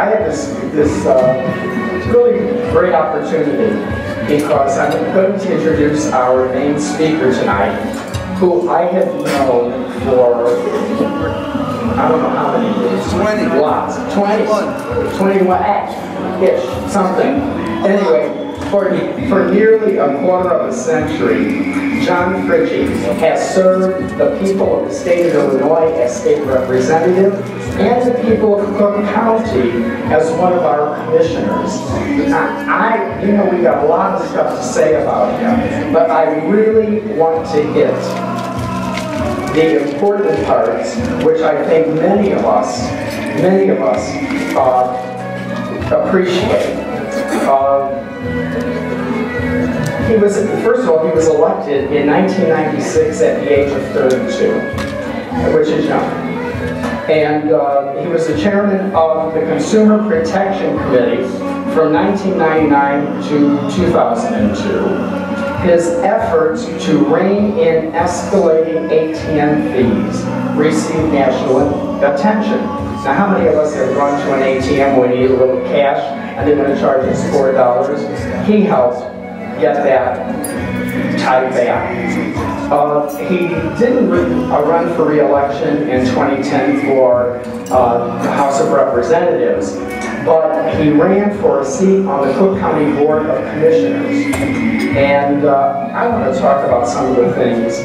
I had this, this uh, really great opportunity because I'm going to introduce our main speaker tonight, who I have known for, I don't know how many years. 20. Lots. 20. 21. 21-ish, something. Anyway, for, for nearly a quarter of a century, John Fritchey has served the people of the state of Illinois as state representative and the people of Cook County as one of our commissioners. I, I, you know, we got a lot of stuff to say about him, but I really want to hit the important parts, which I think many of us, many of us uh, appreciate. Uh, he was, first of all, he was elected in 1996 at the age of 32, which is young. And uh, he was the chairman of the Consumer Protection Committee from 1999 to 2002 his efforts to rein in escalating ATM fees received national attention. Now, how many of us have gone to an ATM when you need a little cash and they're going to charge us $4? He helped get that tied back. Uh, he didn't uh, run for re-election in 2010 for uh, the House of Representatives, but he ran for a seat on the Cook County Board of Commissioners. And uh, I want to talk about some of the things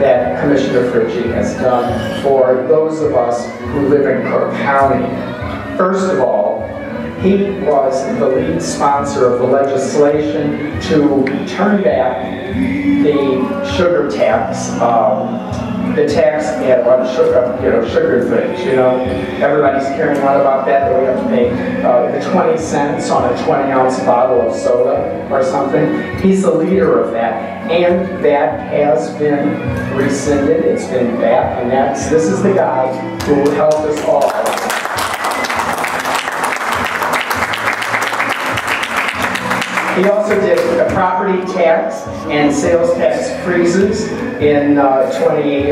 that Commissioner Fritchey has done for those of us who live in Cook County. First of all, he was the lead sponsor of the legislation to turn back the sugar tax, um, the tax on sugar, you know, sugar things, you know. Everybody's caring a lot about that, that we have to pay uh, the 20 cents on a 20 ounce bottle of soda or something. He's the leader of that. And that has been rescinded, it's been back, and that's, this is the guy who helped us all He also did a property tax and sales tax freezes in uh, 20,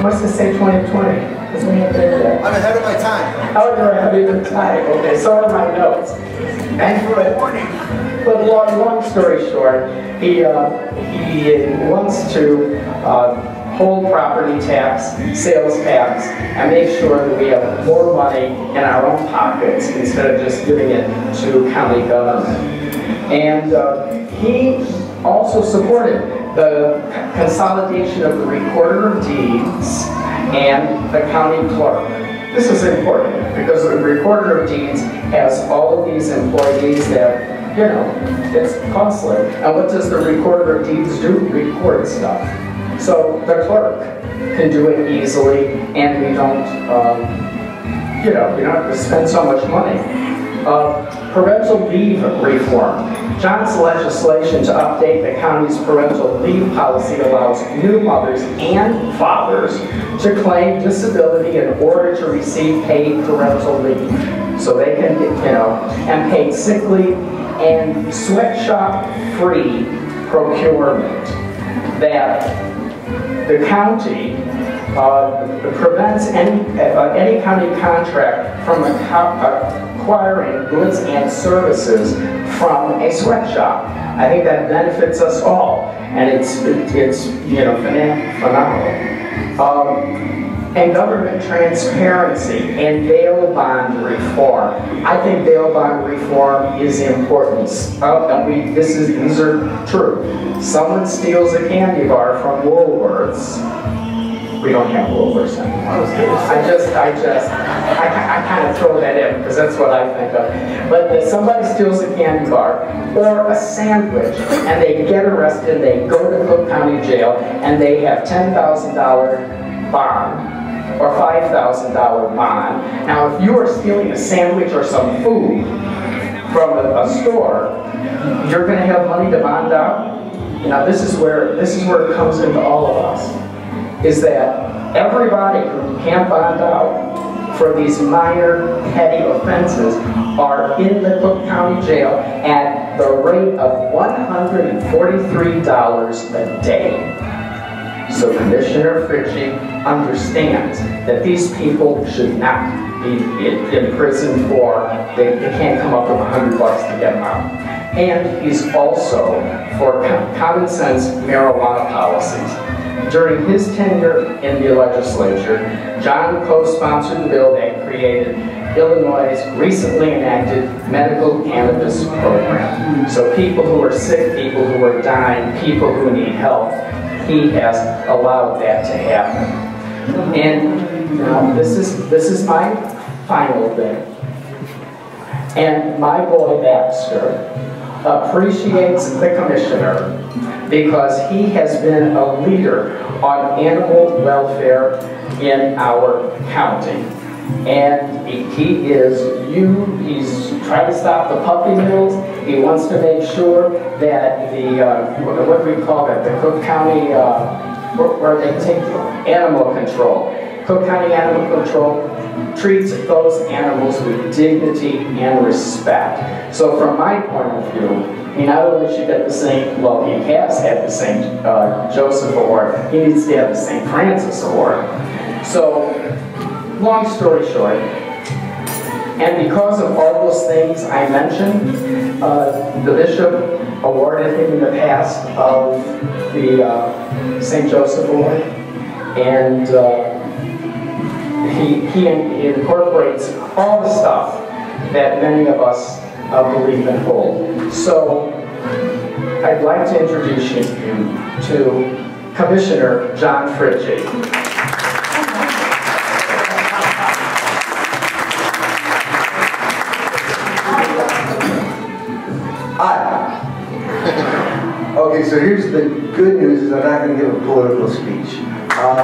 what's to say 2020? I'm ahead of my time. Oh, you're ahead of your time. Okay, so are my notes. And for it, but long, long story short, he uh, he wants to uh, hold property tax, sales tax, and make sure that we have more money in our own pockets instead of just giving it to county government. And uh, he also supported the consolidation of the recorder of deeds and the county clerk. This is important because the recorder of deeds has all of these employees that, you know, it's costly. And what does the recorder of deeds do? Record stuff. So the clerk can do it easily, and we don't, um, you know, we don't have to spend so much money. Uh, parental leave reform. John's legislation to update the county's parental leave policy allows new mothers and fathers to claim disability in order to receive paid parental leave. So they can, you know, and paid sick leave and sweatshop free procurement that the county uh, prevents any, uh, any county contract from acquiring goods and services from a sweatshop. I think that benefits us all, and it's, it's you know, phenomenal. Um, and government transparency and bail bond reform. I think bail bond reform is important. Oh, we, this is, these are true. Someone steals a candy bar from Woolworths. We don't have Woolworths anymore. I just, I just, I, I kind of throw that in because that's what I think of. But if somebody steals a candy bar or a sandwich and they get arrested, and they go to Cook County Jail and they have $10,000 bond or $5,000 bond. Now, if you are stealing a sandwich or some food from a, a store, you're going to have money to bond out. Now, this is where this is where it comes into all of us, is that everybody who can't bond out for these minor petty offenses are in the Cook County Jail at the rate of $143 a day. So Commissioner Fritchey understands that these people should not be in prison for, they, they can't come up with a hundred bucks to get them out. And he's also for common sense marijuana policies. During his tenure in the legislature, John co-sponsored the bill that created Illinois' recently enacted medical cannabis program. So people who are sick, people who are dying, people who need help, he has allowed that to happen. And now this is this is my final thing. And my boy Baxter appreciates the commissioner because he has been a leader on animal welfare in our county. And he is you, he's trying to stop the puppy mills. He wants to make sure that the, uh, what do we call that, the Cook County, uh, where they take animal control. Cook County Animal Control treats those animals with dignity and respect. So from my point of view, he not only should get the St. well, he has had the St. Uh, Joseph Award, he needs to have the St. Francis Award. So, long story short, and because of all those things I mentioned, uh, the bishop awarded him in the past of the uh, St. Joseph Award, and uh, he, he incorporates all the stuff that many of us uh, believe and hold. So I'd like to introduce you to Commissioner John Fritchey. Okay, so here's the good news is I'm not going to give a political speech. Uh,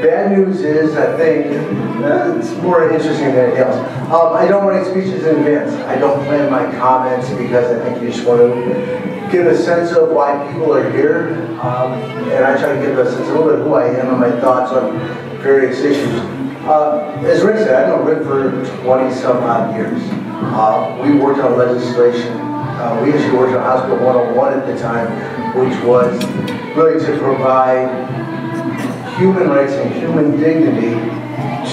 Bad news is, I think, uh, it's more interesting than anything else. Um, I don't write speeches in advance. I don't plan my comments because I think you just want to get a sense of why people are here. Um, and I try to give a sense a little bit of who I am and my thoughts on various issues. Uh, as Rick said, I've known Rick for 20 some odd years. Uh, we worked on legislation. Uh, we actually Georgia Hospital 101 at the time, which was really to provide human rights and human dignity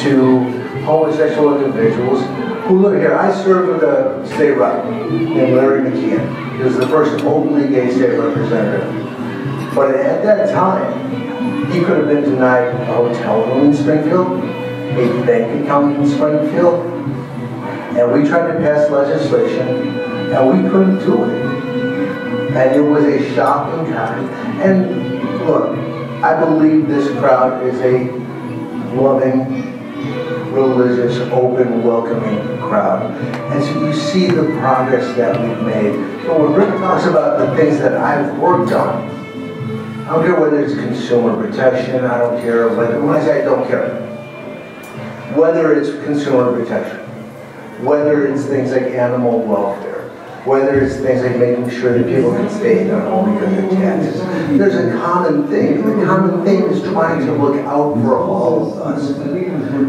to homosexual individuals who live here. I served with a state rep named Larry McKeon. He was the first openly gay state representative. But at that time, he could have been denied a hotel room in Springfield, a bank account in Springfield, and we tried to pass legislation, and we couldn't do it. And it was a shocking time. And look, I believe this crowd is a loving, religious, open, welcoming crowd. And so you see the progress that we've made. So when Rick talks about the things that I've worked on, I don't care whether it's consumer protection, I don't care whether, when I say I don't care, whether it's consumer protection, whether it's things like animal welfare, whether it's things like making sure that people can stay in their home because of taxes. There's a common thing. The common thing is trying to look out for all of us.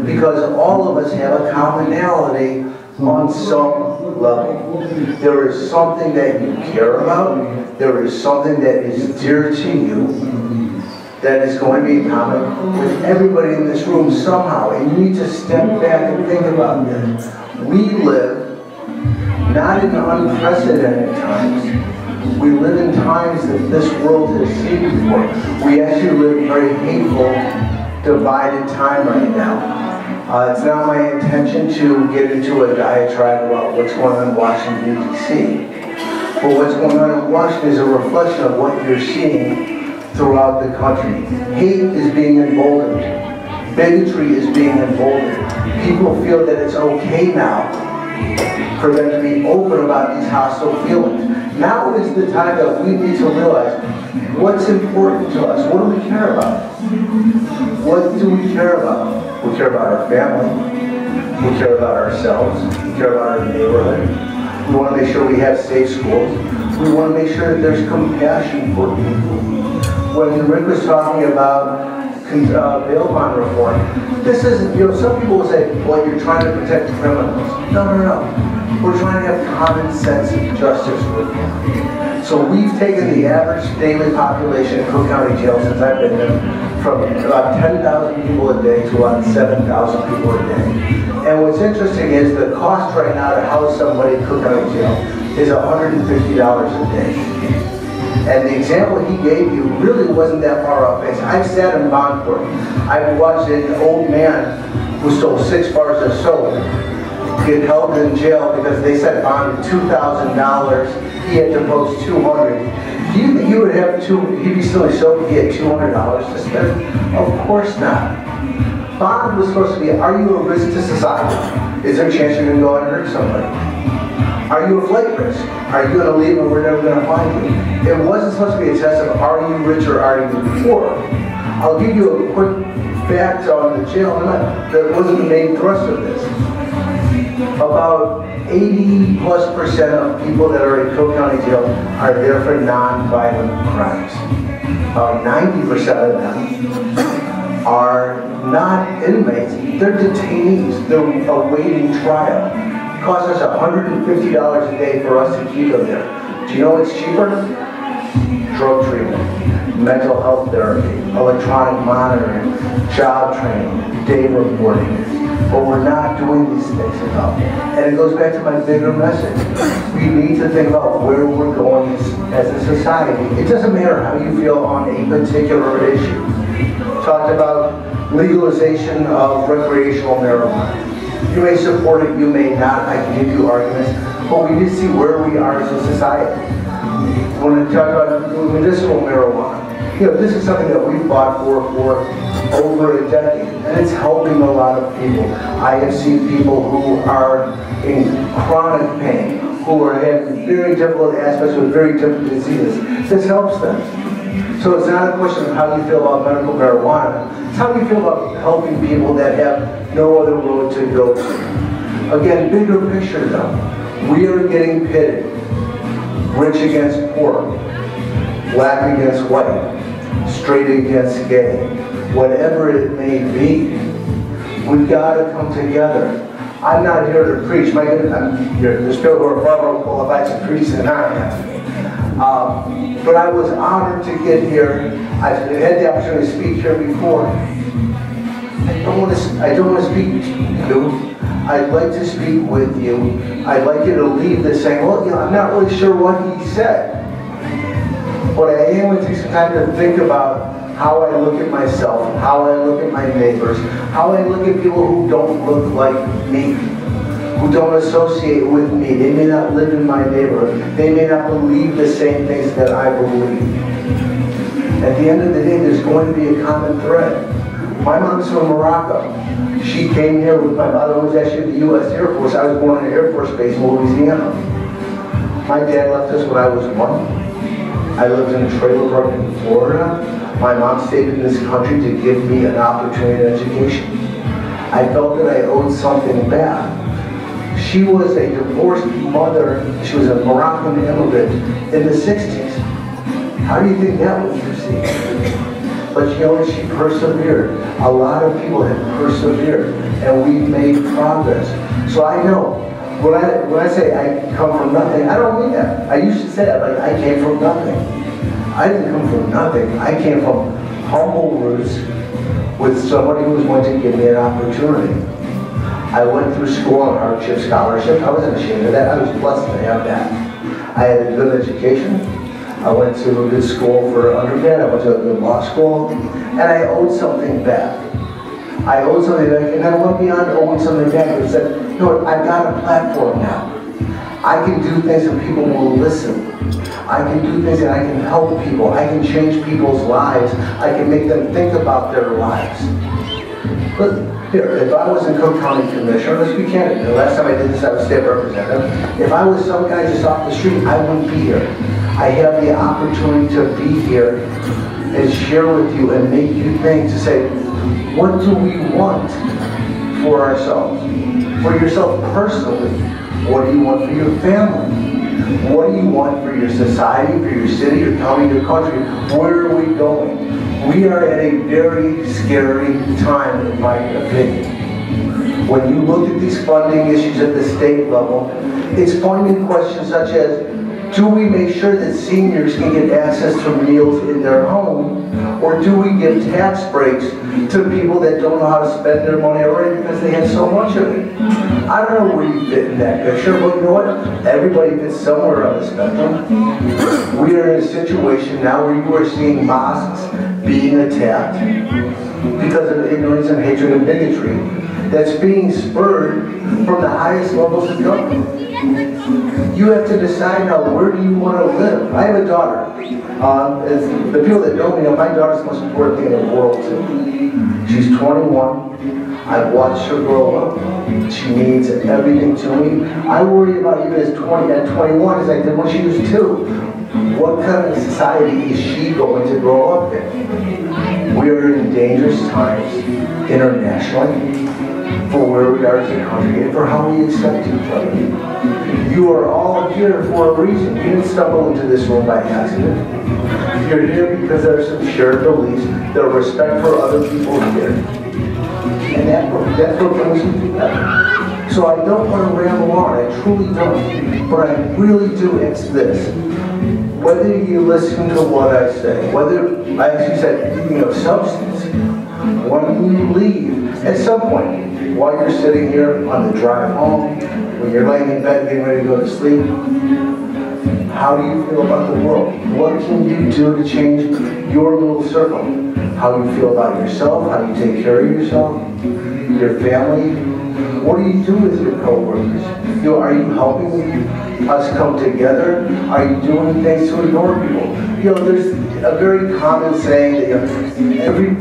Because all of us have a commonality on some level. There is something that you care about. There is something that is dear to you that is going to be common with everybody in this room somehow. And you need to step back and think about this. We live not in unprecedented times. We live in times that this world has seen before. We actually live in very hateful, divided time right now. Uh, it's not my intention to get into a diatribe about what's going on in Washington, D.C. But what's going on in Washington is a reflection of what you're seeing throughout the country. Hate is being emboldened. Bigotry is being emboldened. People feel that it's okay now for them to be open about these hostile feelings. Now is the time that we need to realize what's important to us. What do we care about? What do we care about? We care about our family. We care about ourselves. We care about our neighborhood. We want to make sure we have safe schools. We want to make sure that there's compassion for people. When Rick was talking about uh, bail bond reform. This isn't, you know, some people will say, well, you're trying to protect criminals. No, no, no. We're trying to have common sense justice reform. So we've taken the average daily population in Cook County Jail since I've been there from about 10,000 people a day to about 7,000 people a day. And what's interesting is the cost right now to house somebody in Cook County Jail is $150 a day. And the example he gave you really wasn't that far off base. I've sat in bond court. I've watched an old man who stole six bars of soap get held in jail because they said bond of $2,000. He had to post 200. Do you think he would have two, he'd be stealing soap if he had $200 to spend? Of course not. Bond was supposed to be, are you a risk to society? Is there a chance you're going to go out and hurt somebody? Are you a flight risk? Are you going to leave and we're never going to find you? It wasn't supposed to be a test of are you rich or are you poor? I'll give you a quick fact on the jail. That wasn't the main thrust of this. About 80 plus percent of people that are in Cook County Jail are there for non-violent crimes. About 90% of them are not inmates, they're detainees, they're awaiting trial costs us $150 a day for us to keep them there. Do you know what's cheaper? Drug treatment, mental health therapy, electronic monitoring, job training, day reporting. But we're not doing these things enough. And it goes back to my bigger message. We need to think about where we're going as a society. It doesn't matter how you feel on a particular issue. Talked about legalization of recreational marijuana you may support it, you may not. I can give you arguments. But we need to see where we are as a society. When we talk about medicinal marijuana, you know, this is something that we've fought for for over a decade, and it's helping a lot of people. I have seen people who are in chronic pain, who are having very difficult aspects with very difficult diseases. This helps them. So it's not a question of how you feel about medical marijuana. It's how you feel about helping people that have no other road to go to. Again, bigger picture though. We are getting pitted. Rich against poor. Black against white. Straight against gay. Whatever it may be. We've got to come together. I'm not here to preach. My goodness, I'm, there's people who are far more qualified to preach than I am. Um, but I was honored to get here. I've had the opportunity to speak here before. I don't want to, I don't want to speak to you. I'd like to speak with you. I'd like you to leave this saying, well, you know, I'm not really sure what he said. But I am going to take some time to think about how I look at myself, how I look at my neighbors, how I look at people who don't look like me who don't associate with me. They may not live in my neighborhood. They may not believe the same things that I believe. At the end of the day, there's going to be a common thread. My mom's from Morocco. She came here with my mother was actually the U.S. Air Force. I was born in Air Force Base Louisiana. My dad left us when I was one. I lived in a trailer park in Florida. My mom stayed in this country to give me an opportunity in education. I felt that I owed something back. She was a divorced mother. She was a Moroccan immigrant in the 60s. How do you think that was received? But you know she persevered. A lot of people have persevered, and we've made progress. So I know, when I, when I say I come from nothing, I don't mean that. I used to say that, like I came from nothing. I didn't come from nothing. I came from humble roots with somebody who was going to give me an opportunity. I went through school on hardship scholarship. I wasn't ashamed of that. I was blessed to have that. I had a good education. I went to a good school for undergrad. I went to a good law school. And I owed something back. I owed something back. And I went beyond owing something back and said, you know what, I've got a platform now. I can do things and people will listen. I can do things and I can help people. I can change people's lives. I can make them think about their lives. But here, if I was in Cook County Commissioner, let's be candid, the last time I did this, I was state representative. If I was some guy just off the street, I wouldn't be here. I have the opportunity to be here and share with you and make you think to say, what do we want for ourselves? For yourself personally, what do you want for your family? What do you want for your society, for your city, your county, your country? Where are we going? We are at a very scary time, in my opinion. When you look at these funding issues at the state level, it's pointing questions such as, Do we make sure that seniors can get access to meals in their home? Or do we give tax breaks to people that don't know how to spend their money already because they have so much of it? I don't know where you fit in that picture, but you know what? Everybody fits somewhere on the spectrum. We are in a situation now where you are seeing mosques being attacked because of ignorance and hatred and bigotry that's being spurred from the highest levels of government. You have to decide now, where do you want to live? I have a daughter. Um, the people that know me know, my daughter's the most important thing in the world to. She's 21. I've watched her grow up. She needs everything to me. I worry about you as 20, at 21 as I did when she was two. What kind of society is she going to grow up in? We are in dangerous times internationally for where we are as a country and for how we accept each other. You are all here for a reason. You didn't stumble into this room by accident. You're here because there's some shared beliefs, the respect for other people here. And that, that's what brings you together. So I don't want to ramble on, I truly don't. But I really do, it's this. Whether you listen to what I say, whether, I actually said, speaking of substance, when you leave, at some point, while you're sitting here on the drive home, when you're laying in bed getting ready to go to sleep, how do you feel about the world? What can you do to change your little circle? How you feel about yourself, how you take care of yourself, your family. What do you do with your coworkers? You know, are you helping us come together? Are you doing things to ignore people? You know, there's a very common saying that you know, every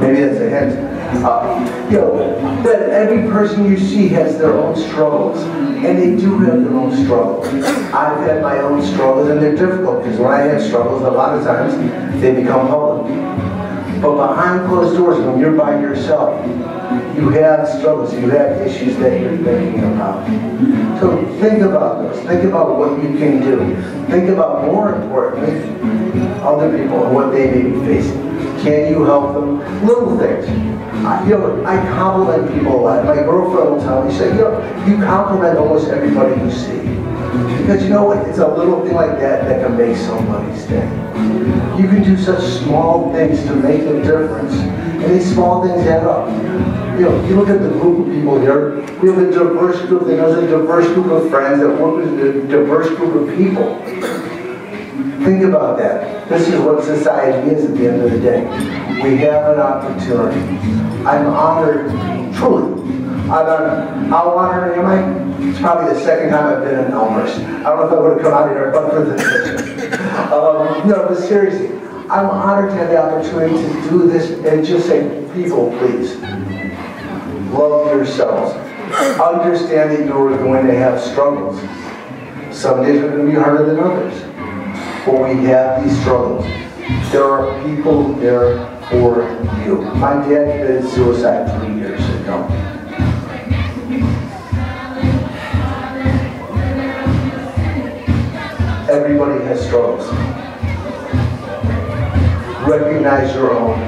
maybe that's a hint uh, you know, that every person you see has their own struggles, and they do have their own struggles. I've had my own struggles, and they're difficult, because when I have struggles, a lot of times, they become public. But behind closed doors, when you're by yourself, you have struggles, you have issues that you're thinking about. So think about this. Think about what you can do. Think about, more importantly, other people and what they may be facing. Can you help them? Little things. I, you know, I compliment people a lot. My girlfriend will tell me, she you know, you compliment almost everybody you see. Because you know what? It's a little thing like that that can make somebody's day. You can do such small things to make a difference. And these small things add up. You know, you look at the group of people here, we have a diverse group, there's a diverse group of friends that work with a diverse group of people. Think about that. This is what society is at the end of the day. We have an opportunity. I'm honored, truly. I'm. How honored am I? It's probably the second time I've been in Elmhurst. I don't know if I would have come out here but for this. Um, no, but seriously, I'm honored to have the opportunity to do this and just say, people, please, love yourselves. Understand that you're going to have struggles. Some days are going to be harder than others. But we have these struggles. There are people there for you. My dad committed suicide three years ago. Recognize your own.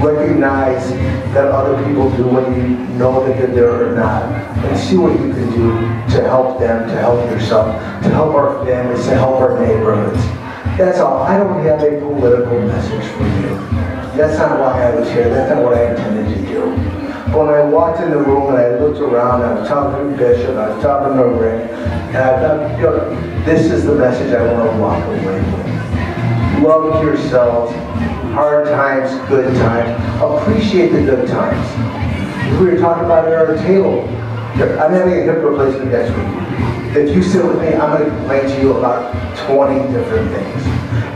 Recognize that other people do what you know that they're there or not. And see what you can do to help them, to help yourself, to help our families, to help our neighborhoods. That's all. I don't have a political message for you. That's not why I was here. That's not what I intended to do. But when I walked in the room and I looked around, I was talking to Bishop, I was talking to Rick, and I thought, you know, this is the message I want to walk away with love yourselves, hard times, good times. Appreciate the good times. We were talking about it at our table. I'm having a hip replacement next week. If you sit with me, I'm going to complain to you about 20 different things.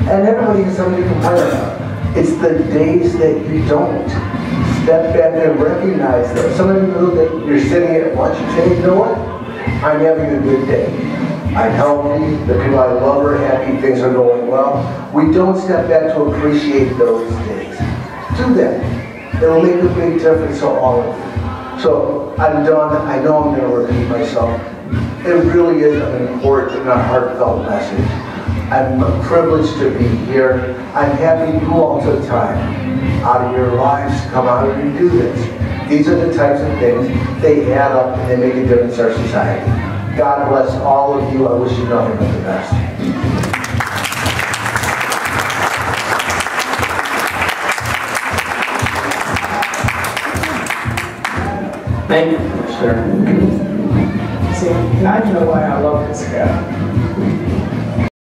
And everybody has something to complain about. It's the days that you don't. Step back and recognize that. Some of you know that you're sitting at lunch and saying, you know what? I'm having a good day. I'm healthy, the people I love are happy, things are going well. We don't step back to appreciate those things. Do that. It'll make a big difference to all of you. So I'm done. I know I'm going to repeat myself. It really is an important and a heartfelt message. I'm privileged to be here. I'm happy you all took time out of your lives come out and do this. These are the types of things, they add up and they make a difference in our society. God bless all of you. I wish you nothing but the best. Thank you, sir. See, now you know why I love this guy.